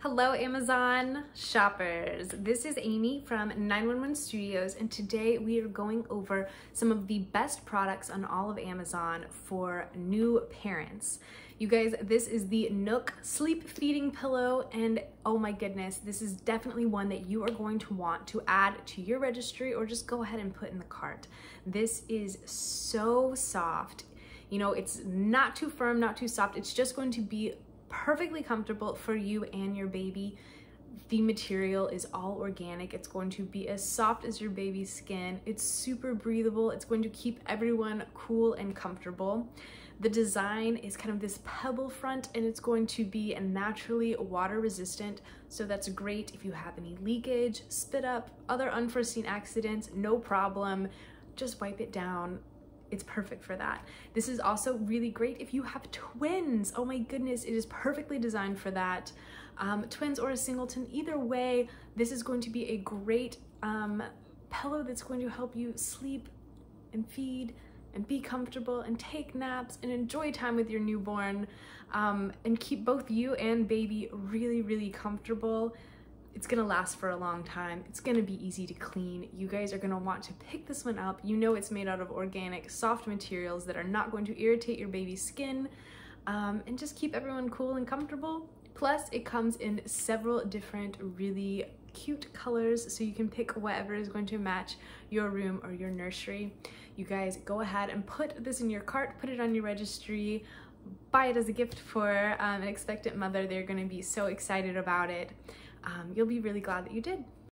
Hello Amazon shoppers. This is Amy from 911 Studios and today we are going over some of the best products on all of Amazon for new parents. You guys, this is the Nook Sleep Feeding Pillow and oh my goodness, this is definitely one that you are going to want to add to your registry or just go ahead and put in the cart. This is so soft. You know, it's not too firm, not too soft. It's just going to be perfectly comfortable for you and your baby. The material is all organic. It's going to be as soft as your baby's skin. It's super breathable. It's going to keep everyone cool and comfortable. The design is kind of this pebble front and it's going to be naturally water resistant. So that's great if you have any leakage, spit up, other unforeseen accidents, no problem. Just wipe it down it's perfect for that. This is also really great if you have twins. Oh my goodness, it is perfectly designed for that. Um, twins or a singleton, either way, this is going to be a great um, pillow that's going to help you sleep and feed and be comfortable and take naps and enjoy time with your newborn um, and keep both you and baby really, really comfortable. It's gonna last for a long time. It's gonna be easy to clean. You guys are gonna want to pick this one up. You know it's made out of organic, soft materials that are not going to irritate your baby's skin um, and just keep everyone cool and comfortable. Plus, it comes in several different really cute colors so you can pick whatever is going to match your room or your nursery. You guys go ahead and put this in your cart, put it on your registry, buy it as a gift for um, an expectant mother. They're gonna be so excited about it um, you'll be really glad that you did.